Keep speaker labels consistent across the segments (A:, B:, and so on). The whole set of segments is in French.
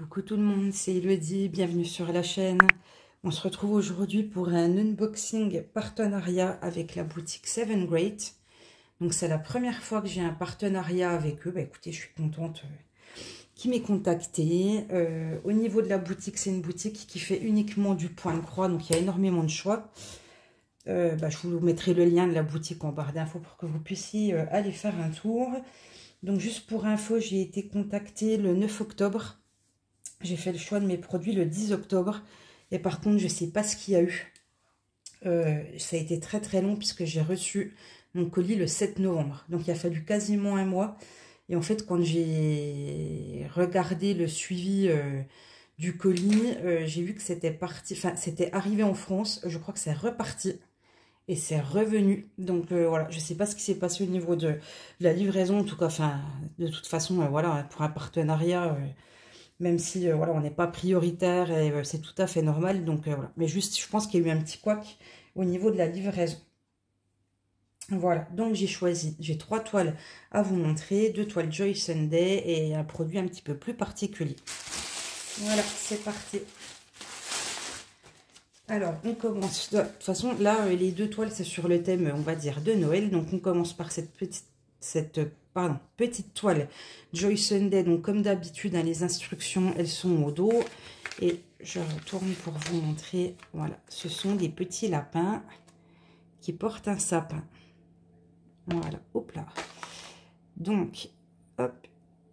A: Coucou tout le monde, c'est Elodie, bienvenue sur la chaîne. On se retrouve aujourd'hui pour un unboxing partenariat avec la boutique Seven Great. Donc c'est la première fois que j'ai un partenariat avec eux. Bah écoutez, je suis contente euh, qui m'ait contacté. Euh, au niveau de la boutique, c'est une boutique qui fait uniquement du point de croix, donc il y a énormément de choix. Euh, bah, je vous mettrai le lien de la boutique en barre d'infos pour que vous puissiez aller faire un tour. Donc juste pour info, j'ai été contactée le 9 octobre j'ai fait le choix de mes produits le 10 octobre. Et par contre, je ne sais pas ce qu'il y a eu. Euh, ça a été très très long puisque j'ai reçu mon colis le 7 novembre. Donc il a fallu quasiment un mois. Et en fait, quand j'ai regardé le suivi euh, du colis, euh, j'ai vu que c'était parti, enfin c'était arrivé en France. Je crois que c'est reparti et c'est revenu. Donc voilà, je ne sais pas ce qui s'est passé au niveau de, la livraison. En tout cas, enfin de toute façon, voilà, pour un partenariat même si euh, voilà, on n'est pas prioritaire et euh, c'est tout à fait normal. Donc euh, voilà. Mais juste, je pense qu'il y a eu un petit couac au niveau de la livraison. Voilà, donc j'ai choisi, j'ai trois toiles à vous montrer, deux toiles Joy Sunday et un produit un petit peu plus particulier. Voilà, c'est parti. Alors, on commence. De toute façon, là, les deux toiles, c'est sur le thème, on va dire, de Noël. Donc, on commence par cette petite cette pardon, petite toile Joy Sunday. Donc, comme d'habitude, hein, les instructions, elles sont au dos. Et je retourne pour vous montrer. Voilà, ce sont des petits lapins qui portent un sapin. Voilà, hop là. Donc, hop,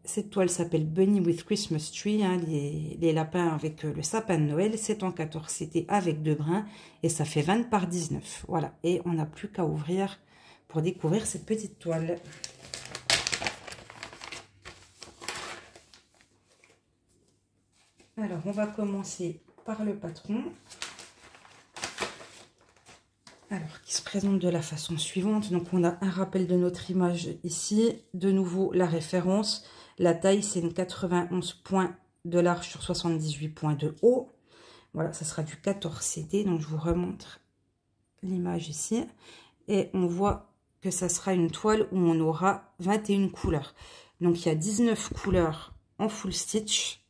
A: cette toile s'appelle Bunny with Christmas Tree, hein, les, lapins avec euh, le sapin de Noël. C'est en 14 c'était avec deux brins et ça fait 20 par 19. Voilà, et on n'a plus qu'à ouvrir pour découvrir cette petite toile. Alors, on va commencer par le patron. Alors, qui se présente de la façon suivante. Donc, on a un rappel de notre image ici. De nouveau, la référence. La taille, c'est une 91 points de large sur 78 points de haut. Voilà, ça sera du 14 CD. Donc, je vous remontre l'image ici. Et on voit que ça sera une toile où on aura 21 couleurs. Donc, il y a 19 couleurs en full stitch.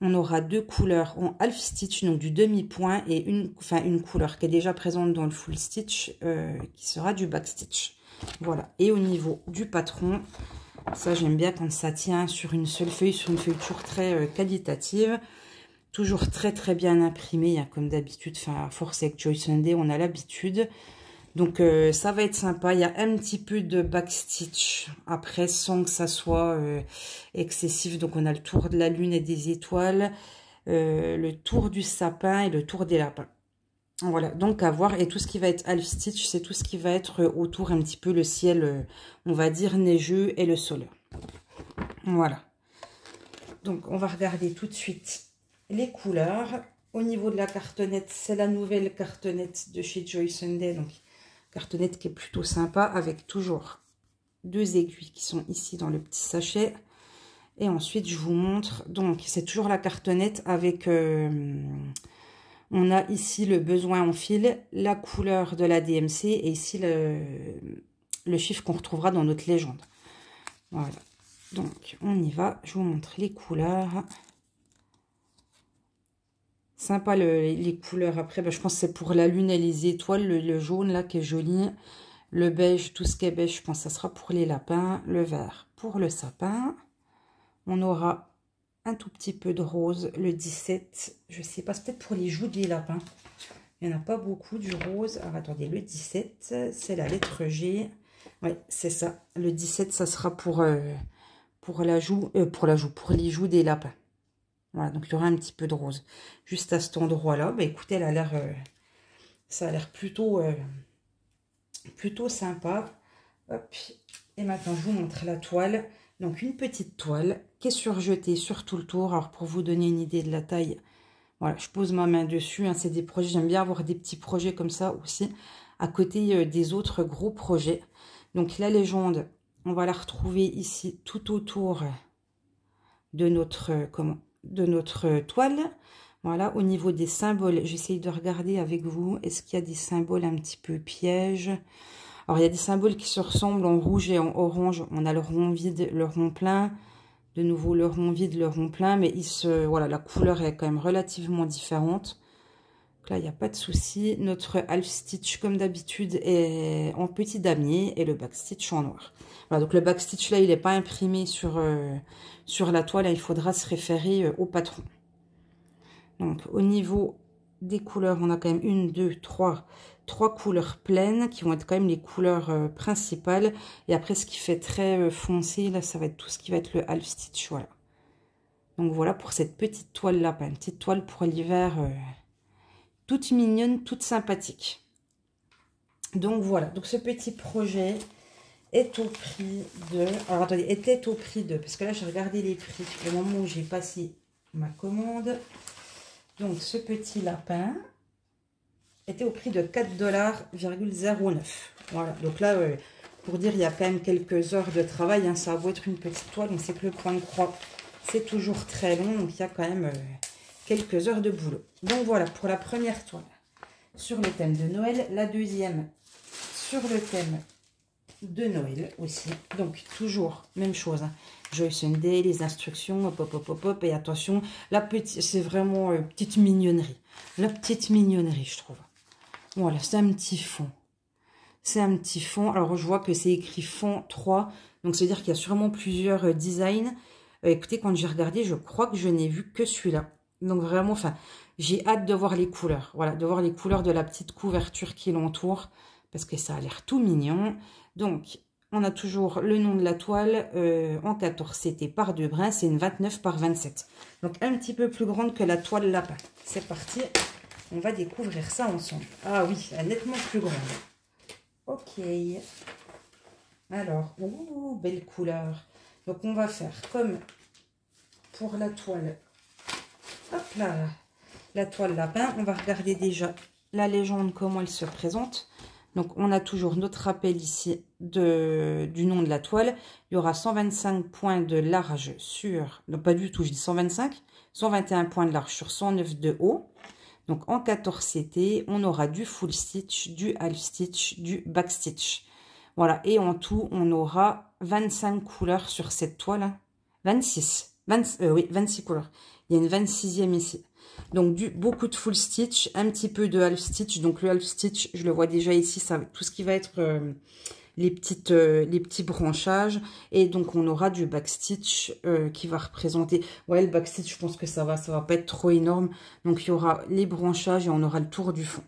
A: On aura deux couleurs en half stitch, donc du demi-point, et une, enfin, une couleur qui est déjà présente dans le full stitch, euh, qui sera du back stitch. Voilà. Et au niveau du patron, ça j'aime bien quand ça tient sur une seule feuille, sur une feuille toujours très euh, qualitative. Toujours très très bien imprimé, comme d'habitude, enfin, force avec Joy Sunday, on a l'habitude. Donc euh, ça va être sympa. Il y a un petit peu de backstitch après sans que ça soit euh, excessif. Donc on a le tour de la lune et des étoiles, euh, le tour du sapin et le tour des lapins. Voilà, donc à voir. Et tout ce qui va être half stitch, c'est tout ce qui va être autour un petit peu le ciel, on va dire neigeux et le soleil. Voilà. Donc on va regarder tout de suite les couleurs. Au niveau de la cartonnette, c'est la nouvelle cartonnette de chez Joy Sunday. Donc Cartonnette qui est plutôt sympa avec toujours deux aiguilles qui sont ici dans le petit sachet. Et ensuite, je vous montre, donc c'est toujours la cartonnette avec, euh, on a ici le besoin en fil, la couleur de la DMC et ici le, le chiffre qu'on retrouvera dans notre légende. Voilà, donc on y va, je vous montre les couleurs. Sympa les couleurs. Après, ben, je pense que c'est pour la lune et les étoiles. Le, jaune là qui est joli. Le beige, tout ce qui est beige, je pense que ça sera pour les lapins. Le vert pour le sapin. On aura un tout petit peu de rose. Le 17, je sais pas, c'est peut-être pour les joues des lapins. Il n'y en a pas beaucoup du rose. Alors attendez, le 17, c'est la lettre G. Oui, c'est ça. Le 17, ça sera pour, euh, pour la joue, euh, pour la joue, pour les joues des lapins. Voilà, donc il y aura un petit peu de rose. Juste à cet endroit-là, bah, écoutez, elle a l'air, euh, ça a l'air plutôt, euh, plutôt sympa. Hop. Et maintenant, je vous montre la toile. Donc, une petite toile qui est surjetée sur tout le tour. Alors, pour vous donner une idée de la taille, voilà, je pose ma main dessus. Hein, C'est des projets, j'aime bien avoir des petits projets comme ça aussi, à côté euh, des autres gros projets. Donc, la légende, on va la retrouver ici tout autour de notre, comment de notre toile. Voilà, au niveau des symboles, j'essaye de regarder avec vous, est-ce qu'il y a des symboles un petit peu pièges? Alors, il y a des symboles qui se ressemblent en rouge et en orange. On a le rond vide, le rond plein. De nouveau le rond vide, le rond plein, mais il se, voilà, la couleur est quand même relativement différente. Là, il n'y a pas de souci. Notre half stitch, comme d'habitude, est en petit damier et le back stitch en noir. Voilà, donc le back stitch, là, il n'est pas imprimé sur, euh, la toile. il faudra se référer euh, au patron. Donc, au niveau des couleurs, on a quand même une, deux, trois, trois couleurs pleines qui vont être quand même les couleurs euh, principales. Et après, ce qui fait très foncé, là, ça va être tout ce qui va être le half stitch, voilà. Donc voilà pour cette petite toile-là, une petite toile pour l'hiver, toute mignonne, toute sympathique. Donc voilà, donc ce petit projet est au prix de... Alors attendez, était au prix de... Parce que là, j'ai regardé les prix au moment où j'ai passé ma commande. Donc ce petit lapin, était au prix de 4,09$. Voilà, donc là, pour dire, il y a quand même quelques heures de travail. Hein, ça va être une petite toile, donc c'est que le point de croix, c'est toujours très long. Donc il y a quand même euh, quelques heures de boulot. Donc voilà, pour la première toile sur le thème de Noël. La deuxième sur le thème de Noël aussi. Donc toujours même chose. Hein. Joy Sunday, les instructions, hop hop hop hop, et attention, la petite, c'est vraiment une euh, petite mignonnerie. La petite mignonnerie, je trouve. Voilà, c'est un petit fond. C'est un petit fond. Alors, je vois que c'est écrit fond 3. Donc, c'est-à-dire qu'il y a sûrement plusieurs euh, designs. Euh, écoutez, quand j'ai regardé, je crois que je n'ai vu que celui-là. Donc, vraiment, enfin, j'ai hâte de voir les couleurs. Voilà, de voir les couleurs de la petite couverture qui l'entoure. Parce que ça a l'air tout mignon. Donc, on a toujours le nom de la toile euh, en 14 CT par deux brins. C'est une 29 par 27. Donc, un petit peu plus grande que la toile lapin. C'est parti. On va découvrir ça ensemble. Ah oui, elle est nettement plus grande. Ok. Alors, ouh, belle couleur. Donc, on va faire comme pour la toile. Hop là, la toile lapin. On va regarder déjà la légende, comment elle se présente. Donc, on a toujours notre rappel ici de, du nom de la toile. Il y aura 125 points de large sur... Non, pas du tout, je dis 125. 121 points de large sur 109 de haut. Donc en 14 CT, on aura du full stitch, du half stitch, du back stitch. Voilà, et en tout, on aura 25 couleurs sur cette toile. 26, euh, oui, 26 couleurs. Il y a une 26e ici. Donc beaucoup de full stitch, un petit peu de half stitch. Donc le half stitch, je le vois déjà ici, ça, tout ce qui va être... Euh, les, petites, euh, les petits branchages. Et donc, on aura du backstitch euh, qui va représenter... Ouais, le backstitch, je pense que ça va, ça va pas être trop énorme. Donc, il y aura les branchages et on aura le tour du fond.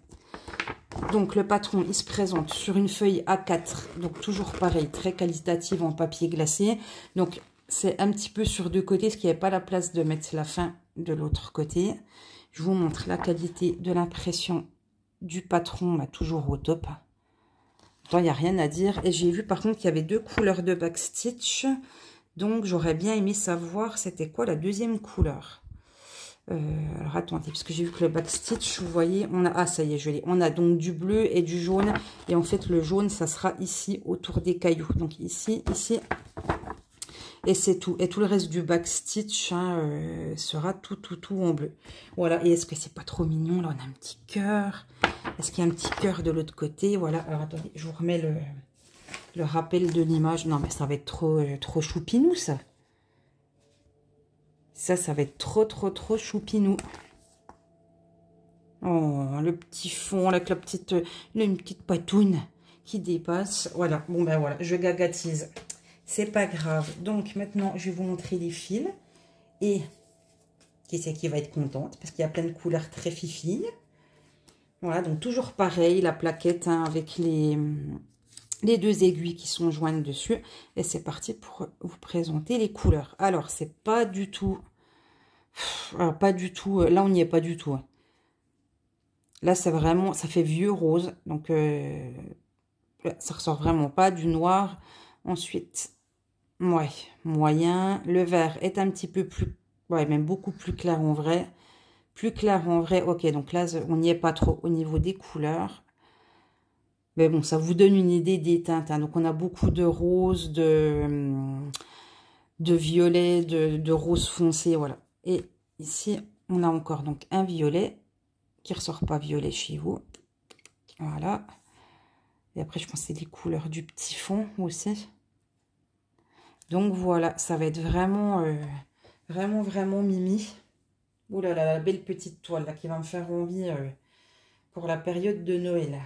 A: Donc, le patron, il se présente sur une feuille A4. Donc, toujours pareil, très qualitative en papier glacé. Donc, c'est un petit peu sur deux côtés, parce qu'il n'y pas la place de mettre la fin de l'autre côté. Je vous montre la qualité de l'impression du patron, bah, toujours au top il n'y a rien à dire. Et j'ai vu par contre qu'il y avait deux couleurs de backstitch. Donc, j'aurais bien aimé savoir c'était quoi la deuxième couleur. Euh, alors, attendez, parce que j'ai vu que le backstitch, vous voyez, on a... Ah, ça y est, je l'ai. On a donc du bleu et du jaune. Et en fait, le jaune, ça sera ici, autour des cailloux. Donc, ici, ici. Et c'est tout. Et tout le reste du backstitch hein, euh, sera tout, tout, tout en bleu. Voilà. Et est-ce que c'est pas trop mignon? Là, on a un petit cœur. Est-ce qu'il y a un petit cœur de l'autre côté? Voilà. Alors, attendez, je vous remets le, le rappel de l'image. Non, mais ça va être trop, euh, trop choupinou, ça. Ça, ça va être trop, trop, trop choupinou. Oh, le petit fond, avec la petite, une petite patoune qui dépasse. Voilà, bon ben voilà, je gagatise. C'est pas grave. Donc maintenant, je vais vous montrer les fils. Et qui c'est qui va être contente Parce qu'il y a plein de couleurs très fifilles. Voilà, donc toujours pareil, la plaquette hein, avec les, les deux aiguilles qui sont jointes dessus. Et c'est parti pour vous présenter les couleurs. Alors, c'est pas du tout... Alors, pas du tout... Euh, là, on n'y est pas du tout. Hein. Là, c'est vraiment... Ça fait vieux rose. Donc, euh, ça ressort vraiment pas du noir. Ensuite, ouais, moyen. Le vert est un petit peu plus... Ouais, même beaucoup plus clair en vrai plus clair en vrai. Ok, donc là, on n'y est pas trop au niveau des couleurs. Mais bon, ça vous donne une idée des teintes. Hein. Donc, on a beaucoup de rose, de, de violet, de, de rose foncé, voilà. Et ici, on a encore donc un violet qui ressort pas violet chez vous. Voilà. Et après, je pense que c'est les couleurs du petit fond aussi. Donc voilà, ça va être vraiment, euh, vraiment, vraiment mimi. Ouh la belle petite toile qui va me faire envie euh, pour la période de Noël.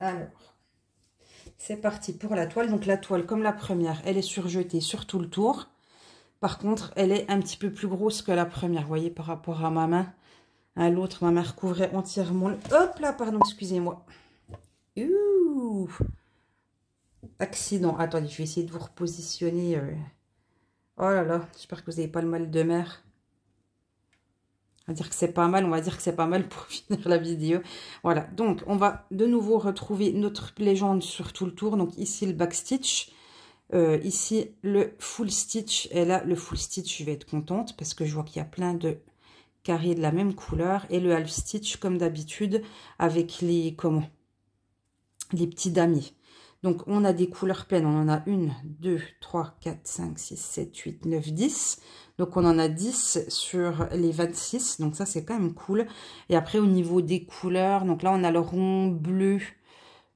A: Alors, c'est parti pour la toile. Donc la toile, comme la première, elle est surjetée sur tout le tour. Par contre, elle est un petit peu plus grosse que la première, vous voyez, par rapport à ma main. À l'autre, ma main recouvrait entièrement le... Hop là, pardon, excusez-moi. Ouh Accident. Attendez, je vais essayer de vous repositionner. Euh. Oh là là, j'espère que vous n'avez pas le mal de mer. On va dire que c'est pas mal, on va dire que c'est pas mal pour finir la vidéo. Voilà, donc on va de nouveau retrouver notre légende sur tout le tour. Donc ici le backstitch, euh, ici le full stitch. Et là, le full stitch, je vais être contente parce que je vois qu'il y a plein de carrés de la même couleur. Et le half stitch, comme d'habitude, avec les, comment Les petits damiers. Donc, on a des couleurs pleines. On en a une, deux, trois, quatre, cinq, six, sept, huit, neuf, dix. Donc, on en a 10 sur les 26. Donc, ça, c'est quand même cool. Et après, au niveau des couleurs, donc là, on a le rond bleu,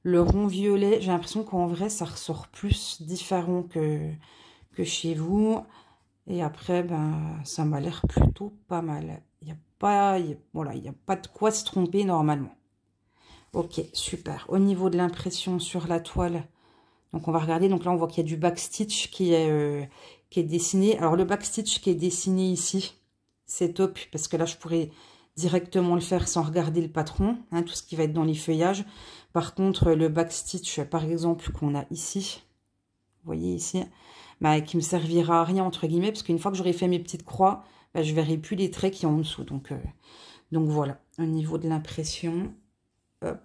A: le rond violet. J'ai l'impression qu'en vrai, ça ressort plus différent que, que chez vous. Et après, ben, ça m'a l'air plutôt pas mal. Il n'y a pas, n'y a pas de quoi se tromper normalement. Ok, super. Au niveau de l'impression sur la toile, donc on va regarder. Donc là, on voit qu'il y a du backstitch qui est, euh, dessiné. Alors le backstitch qui est dessiné ici, c'est top parce que là, je pourrais directement le faire sans regarder le patron, hein, tout ce qui va être dans les feuillages. Par contre, le backstitch, par exemple, qu'on a ici, vous voyez ici, bah, qui me servira à rien, entre guillemets, parce qu'une fois que j'aurai fait mes petites croix, bah, je verrai plus les traits qui sont en dessous. Donc, euh, donc voilà, au niveau de l'impression, Hop.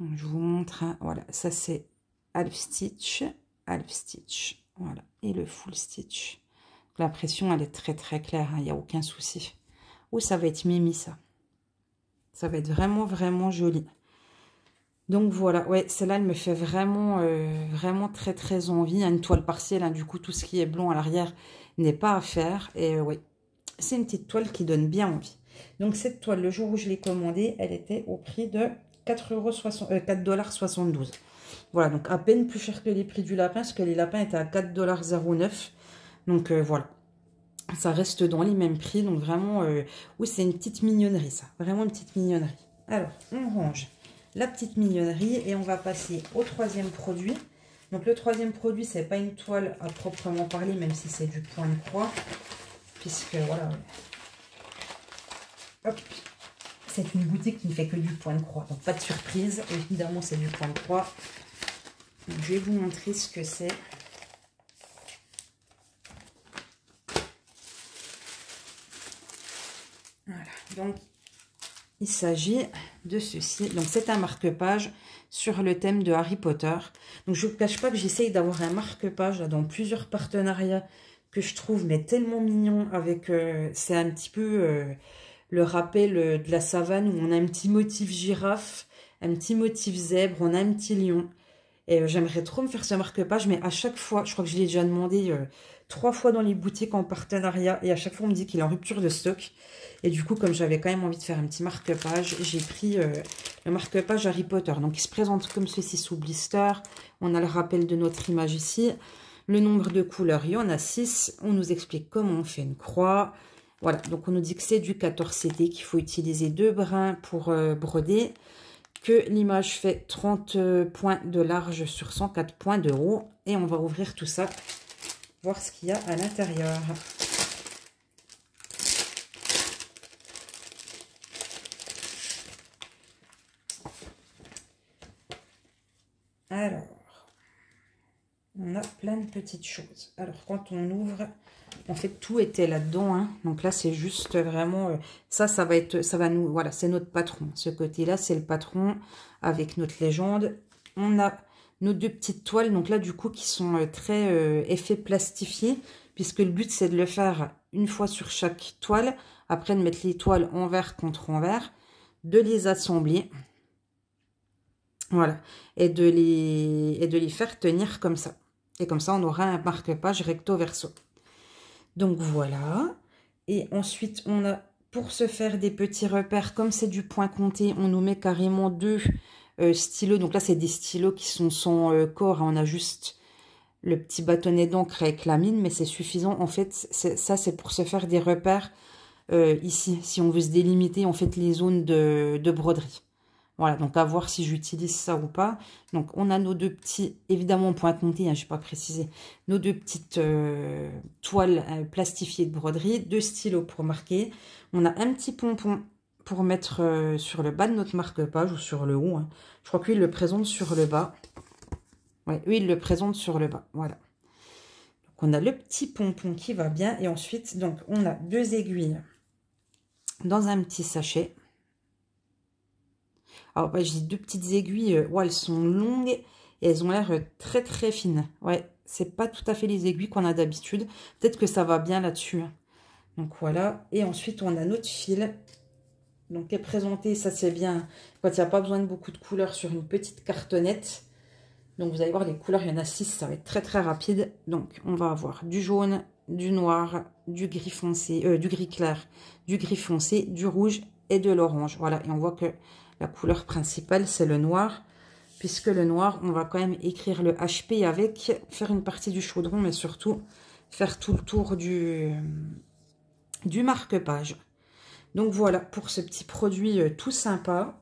A: Je vous montre. Hein. voilà, ça c'est half stitch, half stitch. Voilà, et le full stitch. L'impression, elle est très très claire. Hein. Il n'y a aucun souci. Oh, ça va être mimi, ça. Ça va être vraiment, vraiment joli. Donc voilà, ouais, celle-là, elle me fait vraiment, euh, vraiment très, très envie. Une toile partielle, hein. du coup, tout ce qui est blond à l'arrière n'est pas à faire. Et euh, ouais, c'est une petite toile qui donne bien envie. Donc cette toile, le jour où je l'ai commandée, elle était au prix de 4,72$. Euh, voilà, donc à peine plus cher que les prix du lapin, parce que les lapins étaient à 4,09$. Donc euh, voilà, ça reste dans les mêmes prix. Donc vraiment, euh, oui, c'est une petite mignonnerie ça. Vraiment une petite mignonnerie. Alors, on range la petite mignonnerie et on va passer au troisième produit. Donc le troisième produit, c'est pas une toile à proprement parler, même si c'est du point de croix. Puisque voilà, c'est une boutique qui ne fait que du point de croix. Donc pas de surprise. Évidemment, c'est du point de croix. je vais vous montrer ce que c'est. Voilà. Donc, il s'agit de ceci. Donc, c'est un marque-page sur le thème de Harry Potter. Donc, je ne vous cache pas que j'essaye d'avoir un marque-page dans plusieurs partenariats que je trouve mais tellement mignon avec... Euh, c'est un petit peu... Euh, le rappel euh, de la savane où on a un petit motif girafe, un petit motif zèbre, on a un petit lion. Et euh, j'aimerais trop me faire ce marque-page, mais à chaque fois, je crois que je l'ai déjà demandé euh, trois fois dans les boutiques en partenariat, et à chaque fois on me dit qu'il est en rupture de stock. Et du coup, comme j'avais quand même envie de faire un petit marque-page, j'ai pris le marque-page Harry Potter. Donc il se présente comme ceci sous blister. On a le rappel de notre image ici. Le nombre de couleurs, il y en a 6. On nous explique comment on fait une croix. Voilà, donc on nous dit que c'est du 14 CD, qu'il faut utiliser deux brins pour euh, broder, que l'image fait 30 euh, points de large sur 104 points de haut. Et on va ouvrir tout ça, voir ce qu'il y a à l'intérieur. Alors, on a plein de petites choses. Alors, quand on ouvre, en fait, tout était là-dedans. Hein. Donc là, c'est juste vraiment... Euh, ça, ça va être... Ça va nous... Voilà, c'est notre patron. Ce côté-là, c'est le patron avec notre légende. On a nos deux petites toiles. Donc là, du coup, qui sont euh, très euh, effet plastifiés. Puisque le but, c'est de le faire une fois sur chaque toile. Après, de mettre les toiles envers contre envers. De les assembler. Voilà. Et de les, et de les faire tenir comme ça. Et comme ça, on aura un marque-page recto-verso. Donc voilà. Et ensuite, on a, pour se faire des petits repères, comme c'est du point compté, on nous met carrément deux euh, stylos. Donc là, c'est des stylos qui sont sans euh, corps. On a juste le petit bâtonnet d'encre avec la mine, mais c'est suffisant. En fait, ça, c'est pour se faire des repères euh, ici, si on veut se délimiter, en fait, les zones de, broderie. Voilà, donc à voir si j'utilise ça ou pas. Donc, on a nos deux petits, évidemment, point compté, hein, je pas précisé, nos deux petites euh, toiles euh, plastifiées de broderie, deux stylos pour marquer. On a un petit pompon pour mettre sur le bas de notre marque-page ou sur le haut. Hein. Je crois qu'il le présente sur le bas. Oui, il le présente sur le bas. Voilà. Donc, on a le petit pompon qui va bien. Et ensuite, donc, on a deux aiguilles dans un petit sachet. Alors, j'ai deux petites aiguilles. Euh, elles sont longues et elles ont l'air euh, très, très fines. Ouais, c'est pas tout à fait les aiguilles qu'on a d'habitude. Peut-être que ça va bien là-dessus. Hein. Donc, voilà. Et ensuite, on a notre fil. Donc, est présenté, ça c'est bien, quand il n'y a pas besoin de beaucoup de couleurs sur une petite cartonnette. Donc, vous allez voir, les couleurs, il y en a six, ça va être très, très rapide. Donc, on va avoir du jaune, du noir, du gris foncé, euh, du gris clair, du gris foncé, du rouge de l'orange. Voilà, et on voit que la couleur principale, c'est le noir. Puisque le noir, on va quand même écrire le HP avec, faire une partie du chaudron, mais surtout faire tout le tour du, du marque-page. Donc voilà, pour ce petit produit euh, tout sympa.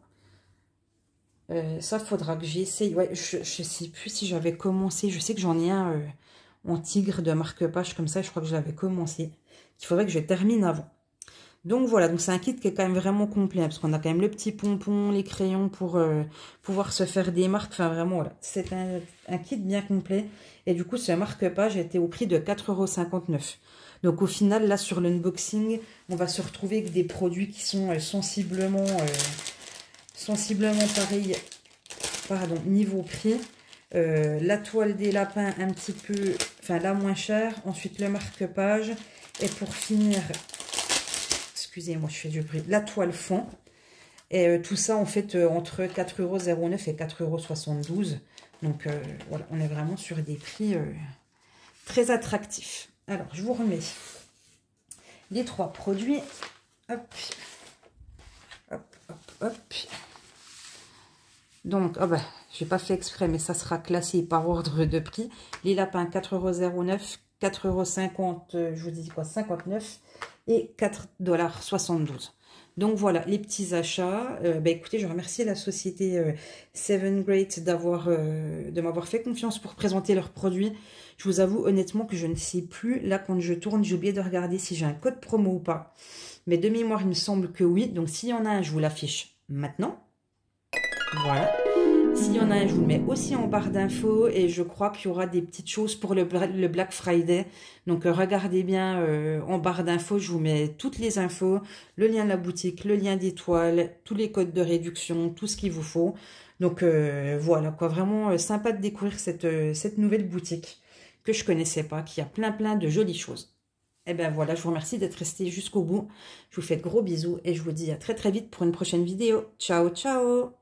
A: Euh, ça, faudra que j'essaye. Ouais, je sais plus si j'avais commencé. Je sais que j'en ai un euh, en tigre de marque-page comme ça. Je crois que je l'avais commencé. Il faudrait que je termine avant. Donc voilà, donc c'est un kit qui est quand même vraiment complet, hein, parce qu'on a quand même le petit pompon, les crayons pour euh, pouvoir se faire des marques. Enfin vraiment, voilà, c'est un, kit bien complet. Et du coup, ce marque-page était au prix de 4,59€. Donc au final, là sur l'unboxing, on va se retrouver avec des produits qui sont sensiblement sensiblement pareil, pardon, niveau prix. Euh, la toile des lapins un petit peu, enfin la moins chère. Ensuite le marque-page. Et pour finir, excusez-moi, je fais du bruit, la toile fond. Et euh, tout ça, en fait, euh, entre 4,09€ et 4,72€. Donc, voilà, on est vraiment sur des prix très attractifs. Alors, je vous remets les trois produits. Hop, hop, hop, hop. Donc, oh ben, je pas fait exprès, mais ça sera classé par ordre de prix. Les lapins, 4,09€, 4,50€, je vous dis quoi, 59 et 4,72$. Donc voilà, les petits achats. Euh, bah, écoutez, je remercie la société euh, Seven Great euh, de m'avoir fait confiance pour présenter leurs produits. Je vous avoue honnêtement que je ne sais plus, là quand je tourne, j'ai oublié de regarder si j'ai un code promo ou pas. Mais de mémoire, il me semble que oui. Donc s'il y en a un, je vous l'affiche maintenant. Voilà. S'il y en a un, je vous le mets aussi en barre d'infos et je crois qu'il y aura des petites choses pour le, Black Friday. Donc euh, regardez bien euh, en barre d'infos, je vous mets toutes les infos, le lien de la boutique, le lien d'étoiles, tous les codes de réduction, tout ce qu'il vous faut. Donc euh, voilà quoi, vraiment sympa de découvrir cette, nouvelle boutique que je connaissais pas, qui a plein plein de jolies choses. Et eh ben voilà, je vous remercie d'être resté jusqu'au bout. Je vous fais de gros bisous et je vous dis à très très vite pour une prochaine vidéo. Ciao, ciao